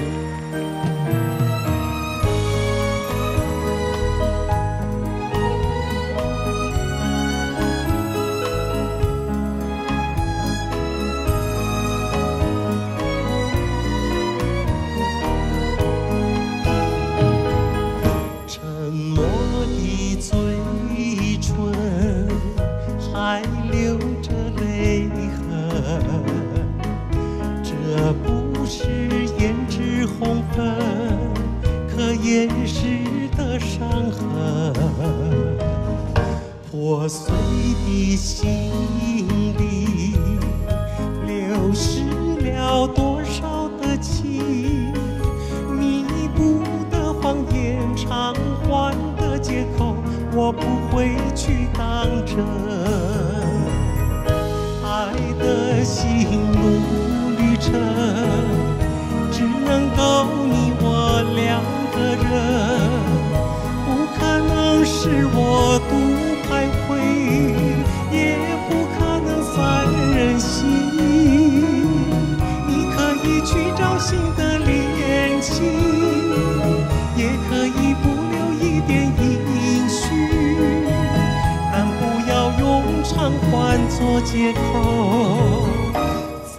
嗯破碎的心灵，流失了多少的情，弥补的谎言，偿还的借口，我不会去当真爱的心路旅程，只能够你我两个人，不可能是我独。新的恋情也可以不留一点音讯但不要用偿还做借口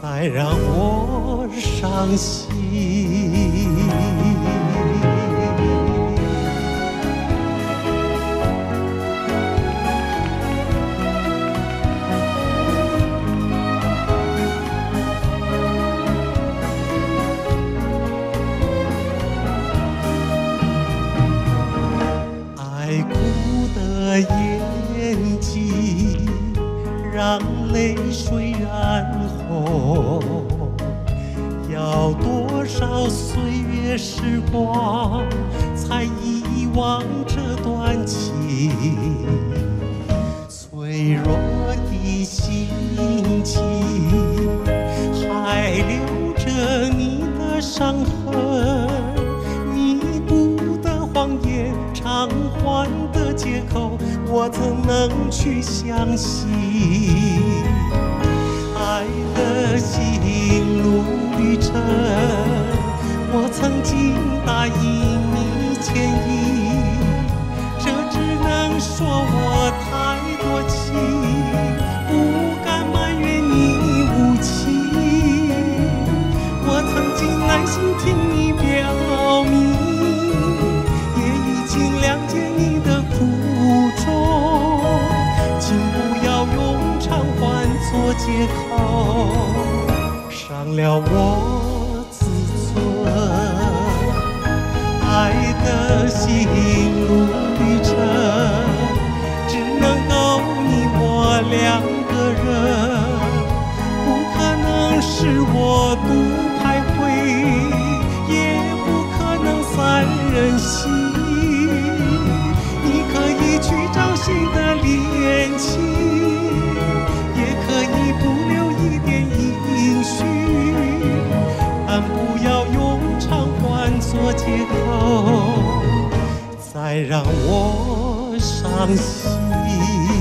再让我伤心。爱哭的眼睛，让泪水染红。要多少岁月时光，才遗忘这段情？脆弱的心。偿还的借口我怎能去相信？爱的心路旅程我曾经答应你牵引借口伤了我自尊，爱的心路旅程只能够你我两个人，不可能是我独徘徊，也不可能三人心，你可以去找新的。别让我伤心。